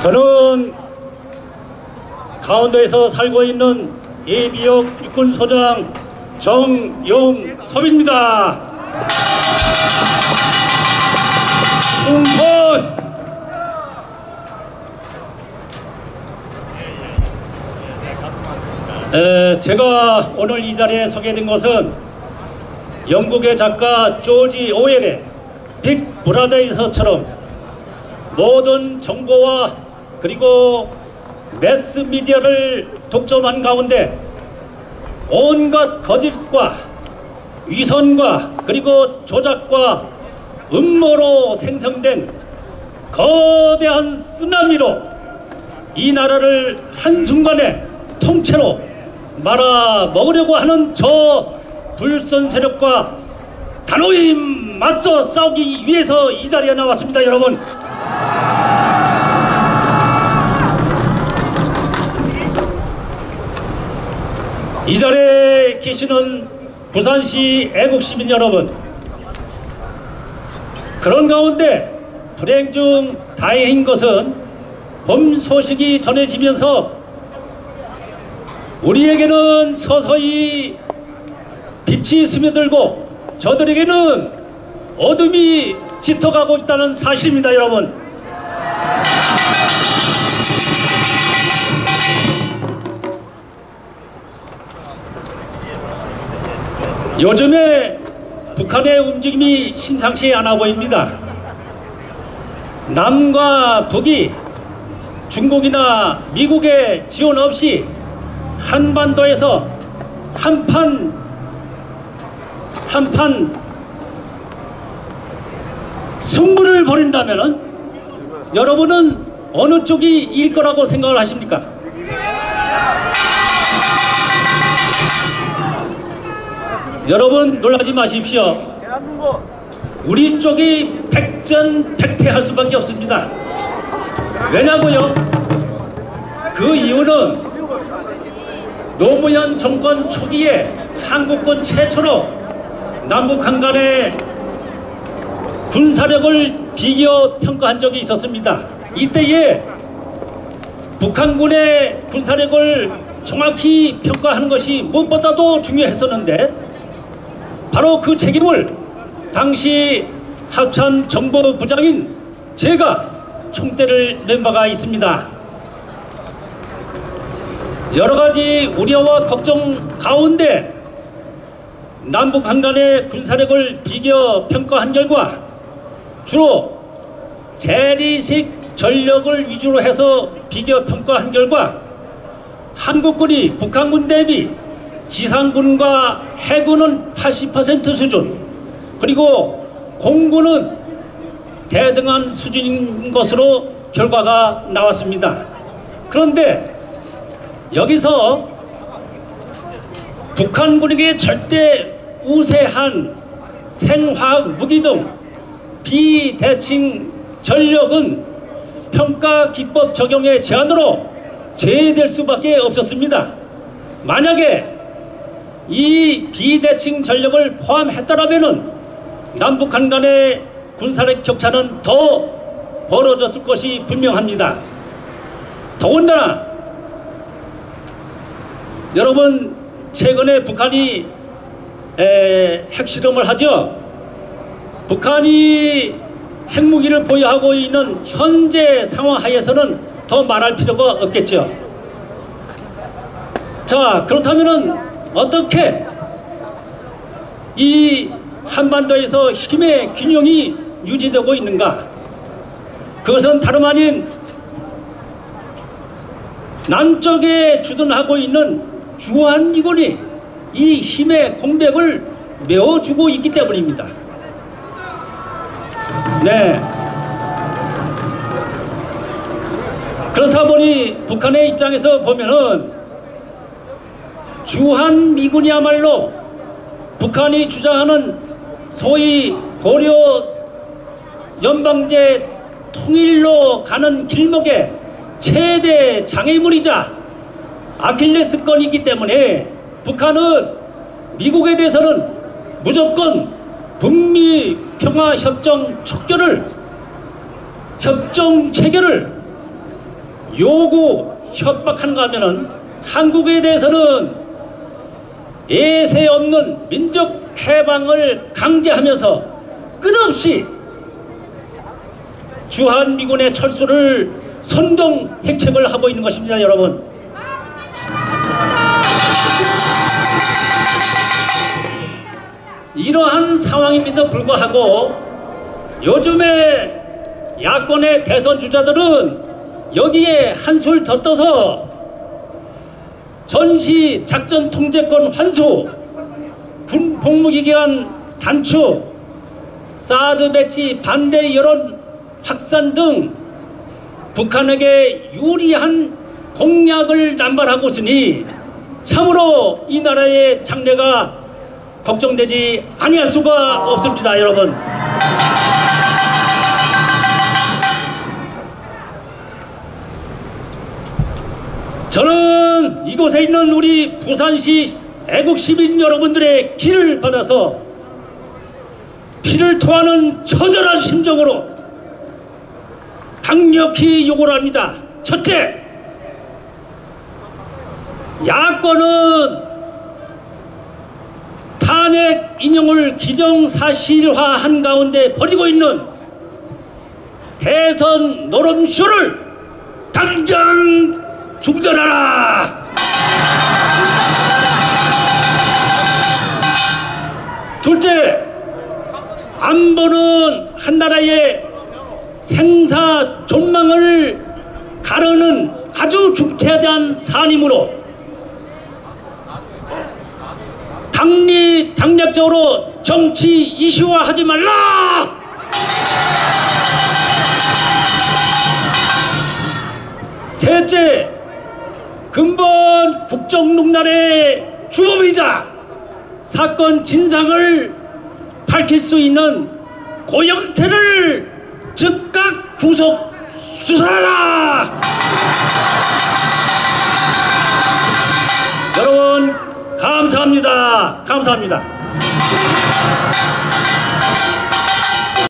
저는 강원도에서 살고 있는 예비역 육군소장 정용섭입니다. 충분! 에, 제가 오늘 이 자리에 서게 된 것은 영국의 작가 조지 오웰의 빅 브라더에서처럼 모든 정보와 그리고 매스 미디어를 독점한 가운데 온갖 거짓과 위선과 그리고 조작과 음모로 생성된 거대한 쓰나미로 이 나라를 한순간에 통째로 말아 먹으려고 하는 저 불선 세력과 단호히 맞서 싸우기 위해서 이 자리에 나왔습니다 여러분 이 자리에 계시는 부산시 애국시민 여러분 그런 가운데 불행 중 다행인 것은 봄 소식이 전해지면서 우리에게는 서서히 빛이 스며들고 저들에게는 어둠이 짙어가고 있다는 사실입니다 여러분 요즘에 북한의 움직임이 심상치 않아 보입니다. 남과 북이 중국이나 미국의 지원 없이 한반도에서 한판 한판 승부를 벌인다면 여러분은 어느 쪽이 일 거라고 생각을 하십니까? 여러분 놀라지 마십시오. 우리 쪽이 백전백패할 수밖에 없습니다. 왜냐고요? 그 이유는 노무현 정권 초기에 한국군 최초로 남북 한 간의 군사력을 비교 평가한 적이 있었습니다. 이때에 북한군의 군사력을 정확히 평가하는 것이 무엇보다도 중요했었는데 바로 그 책임을 당시 합참 정보부장인 제가 총대를 멤버가 있습니다. 여러 가지 우려와 걱정 가운데 남북 한간의 군사력을 비교 평가한 결과 주로 재리식 전력을 위주로 해서 비교 평가한 결과 한국군이 북한군 대비 지상군과 해군은 80% 수준 그리고 공군은 대등한 수준인 것으로 결과가 나왔습니다. 그런데 여기서 북한군에게 절대 우세한 생화학 무기 등 비대칭 전력은 평가 기법 적용의 제한으로 제외될 수밖에 없었습니다. 만약에 이 비대칭 전력을 포함했더라면 남북한 간의 군사력 격차는 더 벌어졌을 것이 분명합니다. 더군다나 여러분 최근에 북한이 에, 핵실험을 하죠. 북한이 핵무기를 보유하고 있는 현재 상황 하에서는 더 말할 필요가 없겠죠. 자 그렇다면 어떻게 이 한반도에서 힘의 균형이 유지되고 있는가? 그것은 다름 아닌 남쪽에 주둔하고 있는 주한미군이 이 힘의 공백을 메워주고 있기 때문입니다. 네. 그렇다 보니 북한의 입장에서 보면은 주한 미군이야말로 북한이 주장하는 소위 고려 연방제 통일로 가는 길목의 최대 장애물이자 아킬레스건이기 때문에 북한은 미국에 대해서는 무조건 북미 평화협정 촉결을 협정 체결을 요구 협박하는가 하면은 한국에 대해서는 예세 없는 민족 해방을 강제하면서 끝없이 주한미군의 철수를 선동 핵책을 하고 있는 것입니다 여러분. 이러한 상황임에도 불구하고 요즘에 야권의 대선 주자들은 여기에 한술 더 떠서 전시 작전 통제권 환수, 군 복무기 기간 단축, 사드 배치 반대 여론 확산 등 북한에게 유리한 공약을 남발하고 있으니 참으로 이 나라의 장래가 걱정되지 아니할 수가 없습니다 여러분. 저는 이곳에 있는 우리 부산시 애국 시민 여러분들의 길을 받아서 피를 토하는 처절한 심정으로 강력히 요구를 합니다. 첫째, 야권은 탄핵 인용을 기정사실화한 가운데 벌이고 있는 대선 노름쇼를 당장 중단하라! 둘째, 안보는 한 나라의 생사 존망을 가르는 아주 중대한 산이므로 당리 당략적으로 정치 이슈화하지 말라. 셋째, 근본 국정농단의 주범이자 사건 진상을 밝힐 수 있는 고영태를 즉각 구속 수사하라! 여러분 감사합니다. 감사합니다.